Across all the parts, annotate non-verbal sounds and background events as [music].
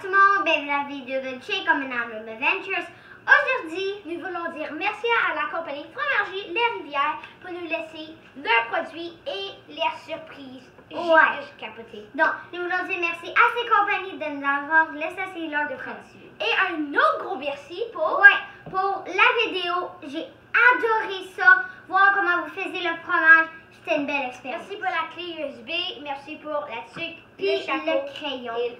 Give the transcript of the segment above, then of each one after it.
tout le monde, bienvenue à la vidéo de comme Room Adventures. Aujourd'hui, Nous voulons dire merci à la compagnie Fromagerie Les Rivières pour nous laisser leurs produits et leurs surprises. Ouais. juste capoté. donc, nous voulons dire merci à ces compagnies de nous avoir laissé leurs produits. Et un autre gros merci pour... Ouais, pour la vidéo, j'ai adoré ça. Voir comment vous faisiez le fromage, c'était une belle expérience. Merci pour la clé USB, merci pour la tuque, Puis le chapeau le crayon. ouais,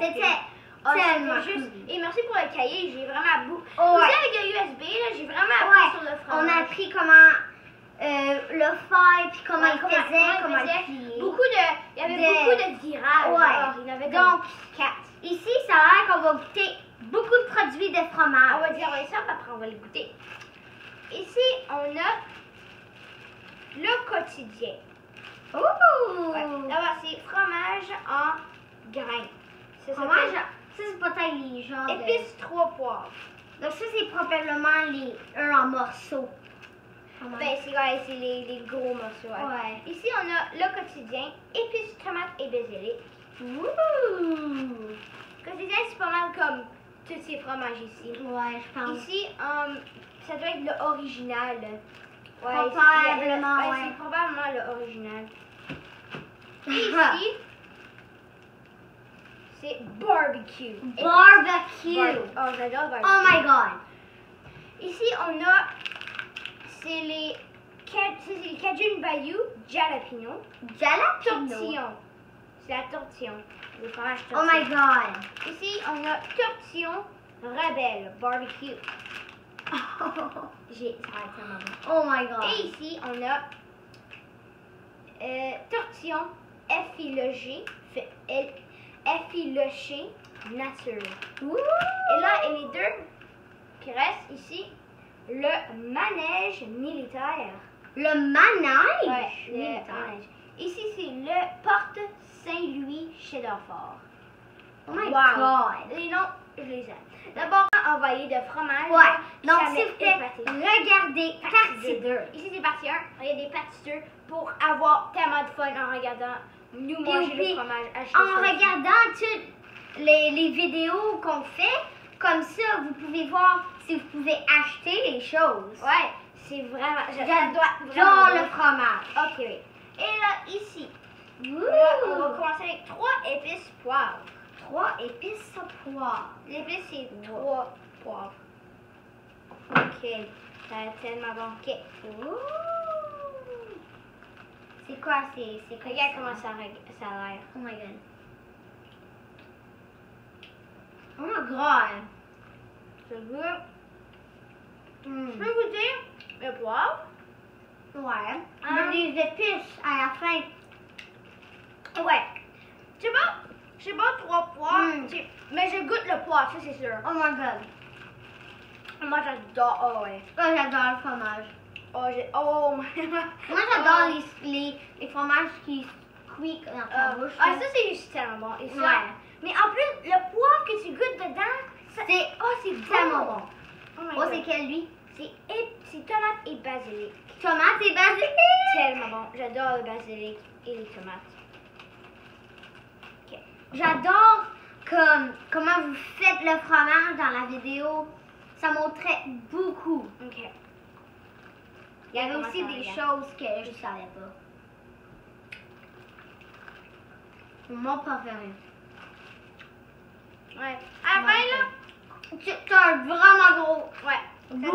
C'était c'était juste... Et merci pour le cahier, j'ai vraiment beaucoup... Ouais. Aussi avec le USB, j'ai vraiment appris Ouais, sur le on fromage. a appris comment euh, le faire, puis comment Ouais, il comment- faisait, comment il faisait. Beaucoup de... Il y avait De- beaucoup de virages. Ouais. genre, il y en avait Donc, quatre. Ici, ça a l'air qu'on va goûter beaucoup de produits de On fromage. va dire ouais, ça, après on va le goûter. Ici, on a le quotidien. Ouh! Ouais. D'abord, c'est fromage en grains. Ça Fromage, ça c'est peut-être les genres de... épices trois poivres. Donc ça c'est probablement les eux en morceaux. Ben, c'est ouais, les, les gros morceaux. ouais. ouais. Ici, on a le quotidien, épices, tomates et basilic. Ouh! Quotidien, c'est pas mal comme tous ces fromages ici. Ouais, je pense. Ici, hum, ça doit être le original. Ouais, Probablement, c'est- ouais. C'est probablement le original. Et [laughs] Ah. ici, c'est barbecue. Barbecue. Barbecue. Oh, j'adore barbecue. Oh my god. Ici, on a, c'est les, c'est les Cajun Bayou jalapeno. Jalapeno. Tortillon. C'est la tortillon. Le fromage Oh tortillon. my god. Ici, on a tortillon rebelle barbecue. J'ai, oh my god. Et ici, on a euh, tortillon effiloché, effiloché nature. Ouh. Et là, et les deux qui restent ici, le manège militaire. Le manège? Ouais, le Militaire. manège. Ici, c'est le porte Saint-Louis Fort. Oh my Wow. god. Les noms, je les aime. D'abord, envoyé de fromage. Ouais. Donc s'il vous plaît, regardez partie 2. Ici, c'est partie 1. Il y a des parties 2 pour avoir tellement de fun en regardant nous Puis, manger puis, le fromage. En regardant toutes les, les vidéos qu'on fait, comme ça, vous pouvez voir si vous pouvez acheter les choses. Ouais, c'est vraiment. J'adore le fromage. Ok. Et là, ici, Ouh. là, on va commencer avec 3 épices poivres. Trois épices au poivre. L'épice, c'est 3 poivres. Ok, ça a tellement bon. Ok, Ouh. C'est quoi? C'est c'est quoi regarde comment ça, ça a l'air. Oh my god. Oh my god. Je veux. Hmm. Je peux goûter le poivre. Ouais. Ah. Mais les épices à la fin. Ouais. Je sais pas, je mais je goûte le poivre, ça c'est sûr. Oh my god. Moi j'adore, oh ouais. Oh, j'adore le fromage. Oh, j'ai, oh [laughs] my Moi, j'adore les, les, les fromages qui squeak dans ta Ah, bouche. ah, ça c'est juste tellement bon. Et ça, Ouais. Mais en plus, le poivre que tu goûtes dedans, C'est oh c'est bon. tellement bon. Oh Oh, God. c'est quel lui? c'est tomate et basilic. Tomate et basilic? Tellement bon. J'adore le basilic et les tomates. J'adore comme, comment vous faites le fromage dans la vidéo. Ça montrait beaucoup. Ok. Il y avait Comment aussi des choses que je savais pas. Mon préféré. Ouais. À la fin là, Tu as un vraiment gros ouais. de...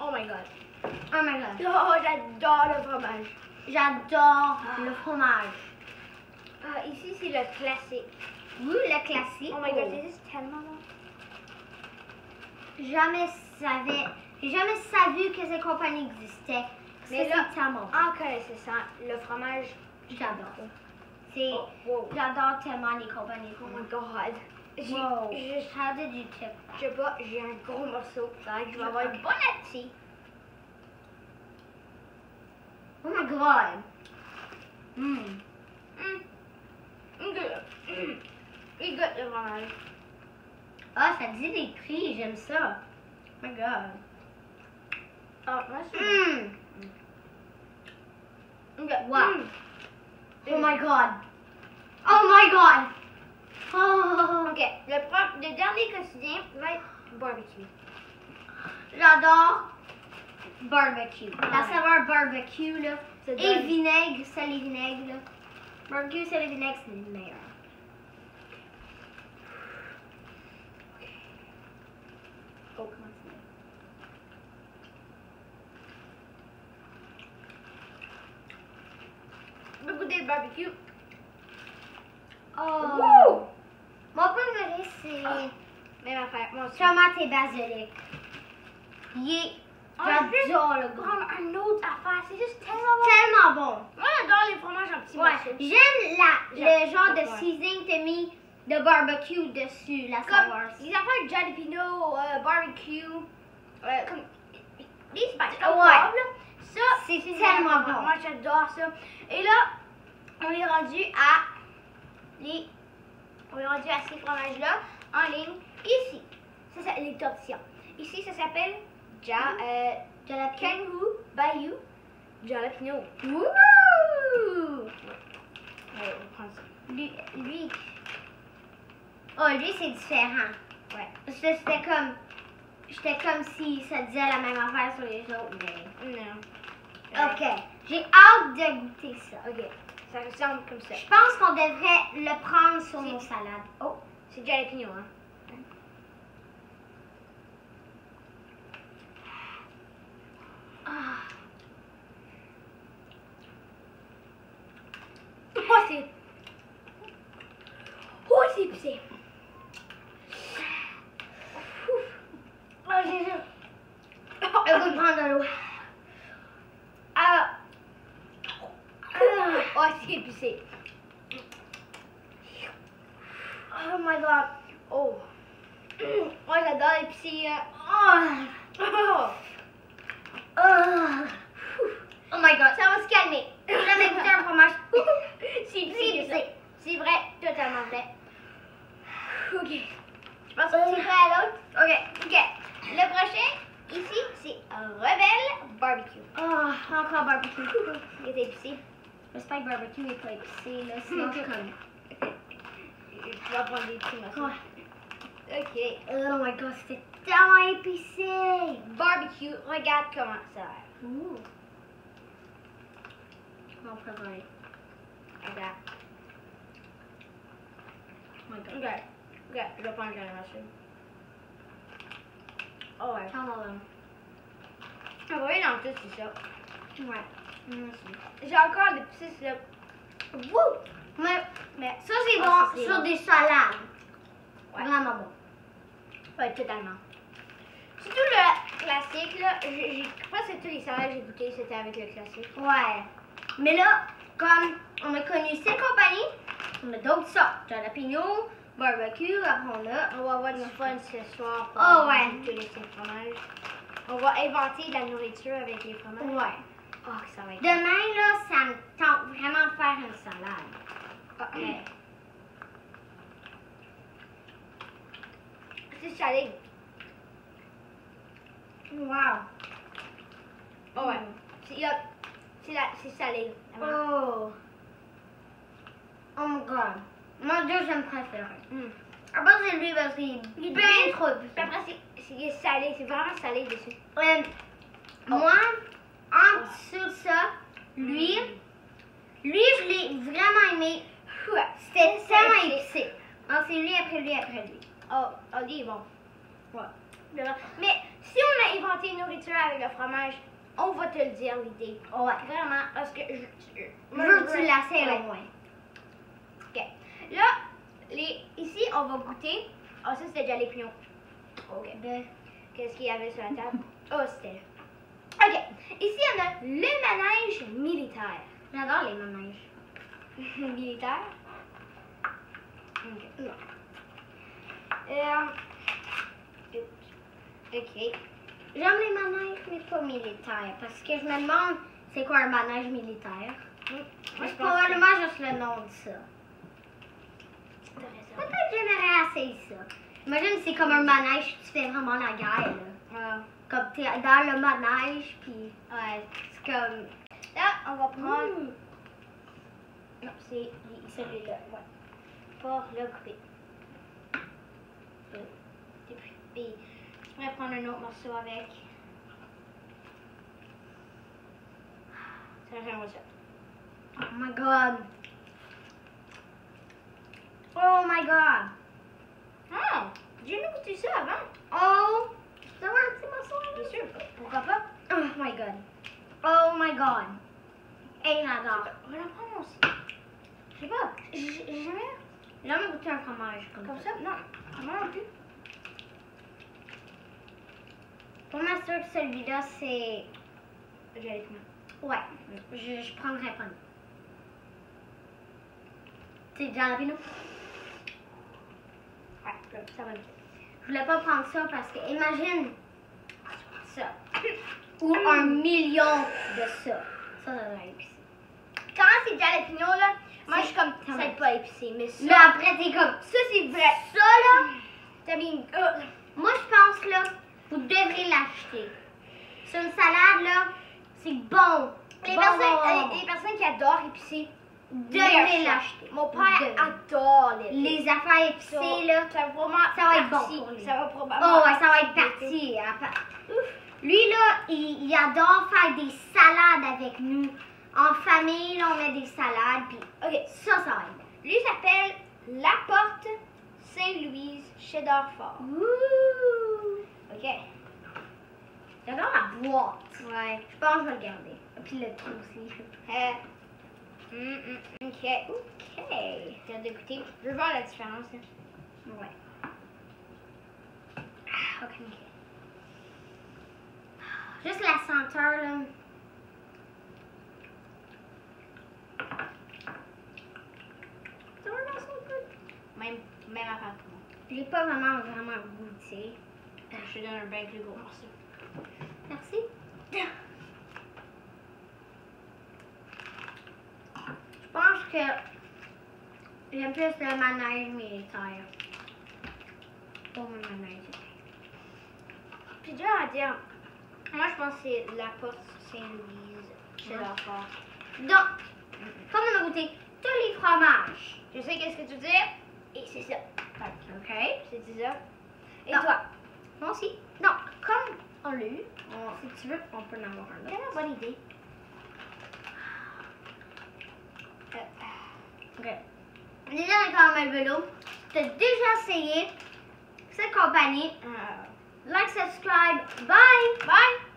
Oh my god. Oh my god. Oh, j'adore le fromage. J'adore le fromage. Ah, ici c'est le classique. Le classique. Oh my god, c'est tellement bon. Jamais savais, j'ai jamais savu que ces compagnies existaient. Mais C'est tellement bon. En connaissant le fromage, J'adore. C'est, oh, wow. j'adore tellement les compagnies. Oh my god. J'ai, Wow. did you tip? je sais pas, j'ai un gros morceau. Ça que je vais avoir une bonne appétit. Oh my god. Mm. Hum. Il goûte. Hum. Il goûte le fromage. Ah, ça dit des prix, j'aime ça. Oh my god. Ah, moi c'est Mm. Goûte. Wow. Oh my god. Oh my god. Oh, Ok, le, pro- le dernier quotidien va être barbecue. J'adore barbecue. La Ouais. saveur barbecue, là. Et vinaigre, sel et vinaigre, là. Barbecue, sel et vinaigre, c'est le meilleur. Oh, comment c'est Le goûter de barbecue. Oh! Wouh! Mon préféré, c'est Même affaire. Moi aussi. tomate et basilic. Il est... Ah, je J'adore un autre affaire. C'est juste tellement bon. Tellement bon. Moi, j'adore les fromages en petits Ouais. J'aime la, le genre de seasoning que mis de barbecue dessus, la Comme saveur. les affaires jalapeno, euh, barbecue, euh, comme les spices. Ouais. Ouais. Là, ça, C'est tellement bon. Moi, j'adore ça. Et là, on est rendu à les. On est rendu à ces fromages-là en ligne. Ici, ça, c'est les tortillas. Ici, ça s'appelle ja, euh, Jalapeno. Bayou Jalapeno. Wouh! Ouais, on va prendre ça. Lui, lui. Oh, lui, c'est différent. Ouais. C'était c'était comme. J'étais comme si ça disait la même affaire sur les autres, mais. Non. Ok. J'ai hâte de goûter ça. Ok. Ça ressemble comme ça. Je pense qu'on devrait le prendre sur nos salades. Oh. C'est jalapeno, hein. Ah. Oh, c'est. Oh, c'est épicé. Oh, j'ai juste. Le goût de prendre de l'eau. Ah. Ah. Oh, c'est épicé. Oh my god. Oh. Moi, j'adore l'épicé. hein. Oh. Oh. Oh. Oh my god. Ça va se calmer. J'ai jamais goûté un fromage. [laughs] C'est épicé. C'est vrai, totalement vrai. Ok. Je pense Euh. que c'est vrai à l'autre. Ok. Ok. Le prochain, ici, c'est Rebelle Barbecue. Oh, encore barbecue. Il est épicé. J'espère que barbecue n'est pas épicé, là, sinon je comme... Je vais prendre des petits morceaux. Ouais. Ok. Oh my god, c'était tellement épicé. Barbecue, regarde comment ça a l'air. Ouh. Mon préféré. Regarde. Oh my god. Regarde. Regarde, je vais prendre le marché. Oh ouais. Prends là. On va aller dans tout, c'est ça. J'ai encore des petits là. Wouh! Mais, mais ça, c'est Ah, bon ça, c'est sur bon. des salades. Ouais. Vraiment bon. Ouais, totalement. Surtout le classique, là. J'ai j'ai- presque tous les salades que j'ai goûté, c'était avec le classique. Ouais. Mais là, comme on a connu ces compagnies, on a d'autres sortes. Jalapeno, barbecue, après on a... On va avoir du fun ce soir pour Oh, ouais. goûter les fromages. On va inventer de la nourriture avec les fromages. Ouais. Oh, ça va être. Demain, là, ça me tente vraiment de faire une salade. Ah, C'est salé. wow. Oh, ouais. C'est yup. C'est salé. Oh. Oh my god. Mon deuxième préféré. Mm. Après, c'est lui parce qu'il Il est bien bien. trop Puis après, c'est- salé. C'est vraiment salé dessus. Euh, Moi, en dessous de ça, lui, lui, je l'ai vraiment aimé. C'était C'est tellement épicé. c'est lui après lui après lui. Oh, oh, lui est bon. Ouais. Mais si on a inventé une nourriture avec le fromage, on va te le dire l'idée. Ouais. Vraiment, parce que je, je, Je veux que tu au moins. Ok. Là, les, ici, on va goûter. Ah, ça, c'était jalapeno. Ok. De- Qu'est-ce qu'il y avait sur la table? Oh, [laughs] c'était. Ok. Ici, on a le manège militaire. J'adore les manèges. [laughs] militaire? Ok. Euh, ok. J'aime les manèges, mais pas militaires. Parce que je me demande, c'est quoi un manège militaire? Moi, je probablement juste le nom de ça. Peut-être que j'aimerais essayer ça. Imagine, c'est comme un manège, tu fais vraiment la guerre, là. Ah, comme dans le manège, puis ouais, c'est comme. Là, on va prendre. Mmh. Non, c'est celui-là, ouais. Pour le couper. Euh, puis, je pourrais prendre un autre morceau avec. Ça, j'aimerais ça. Oh my god! Oh my god! Oh! J'ai goûté ça avant! Oh! Bien sûr. Pourquoi pas? Oh my god. Oh my god. Et j'adore. On va la prendre aussi. Je sais pas. J'ai jamais. J'ai jamais goûté un fromage comme, Comme ça. ça? Non. Moi non plus. Pour sûr que celui-là, c'est... J'allais. Ouais, je, je prendrais pas. C'est jalapeno. Ouais, ça va bien. Je voulais pas prendre ça parce que, imagine ça. Ou un million de ça. Ça, ça épicé. Quand c'est jalapeno, là, moi C'est- je suis comme, ça être pas épicé, mais ça, Là, après, t'es comme... ça c'est vrai. Ça, là, T'as mis une. euh, moi, je pense, là, vous devrez l'acheter. Sur une salade, là, c'est bon. les, Bon, personnes, bon, bon, euh, les personnes qui adorent épicé, Devrez l'acheter. Mon père adore les Les affaires épicées, là, Ça va vraiment Ça va être bon. Ça va probablement. Oh ouais, ça va être parti. Lui là, il, il adore faire des salades avec nous. En famille, là, on met des salades, puis Ok, ça, ça va être bon. lui s'appelle La Porte Saint-Louise Cheddar Fort. Ouh! Ok. J'adore la boîte. Ouais. Je pense que je vais le garder. Puis le trou aussi. [laughs] Euh, hum, hum, ok. Ok. T'as d'écouter. Je veux voir la différence. hein. Ouais. Ah, ok, ok. Juste la senteur, là. Même, même affaire que moi. J'ai pas vraiment, vraiment goûté. Je te donne un bien plus gros morceau. Merci. Je pense que j'aime plus le manège militaire. Pas mon manège. Puis dur à dire. Moi, je pense que c'est La Porte Saint-Louise Cheddar Fort. Donc, comme on a goûté tous les fromages, Je sais qu'est-ce que tu veux dire. Et c'est ça. ok? C'est ça. Et Non. toi? Moi aussi. Donc, comme on l'a eu, on- si tu veux, on peut en avoir un autre. bonne idée. Euh, Ok. Déjà, dans le vélo, tu as déjà essayé cette compagnie? euh, Like, subscribe. Bye! bye!